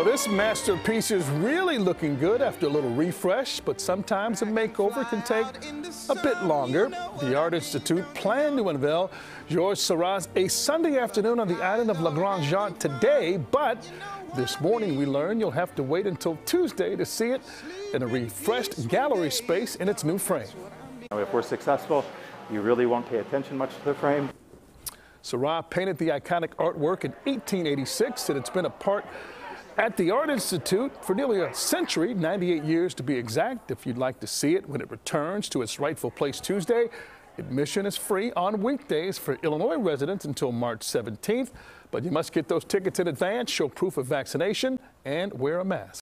Well, this masterpiece is really looking good after a little refresh, but sometimes a makeover can take a bit longer. The Art Institute planned to unveil Georges Seurat's a Sunday afternoon on the island of La Grande Jatte today, but this morning we learned you'll have to wait until Tuesday to see it in a refreshed gallery space in its new frame. If we're successful, you really won't pay attention much to the frame. Seurat painted the iconic artwork in 1886, and it's been a part at the Art Institute for nearly a century, 98 years to be exact. If you'd like to see it when it returns to its rightful place Tuesday, admission is free on weekdays for Illinois residents until March 17th, but you must get those tickets in advance, show proof of vaccination, and wear a mask.